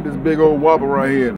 at this big old whopper right here.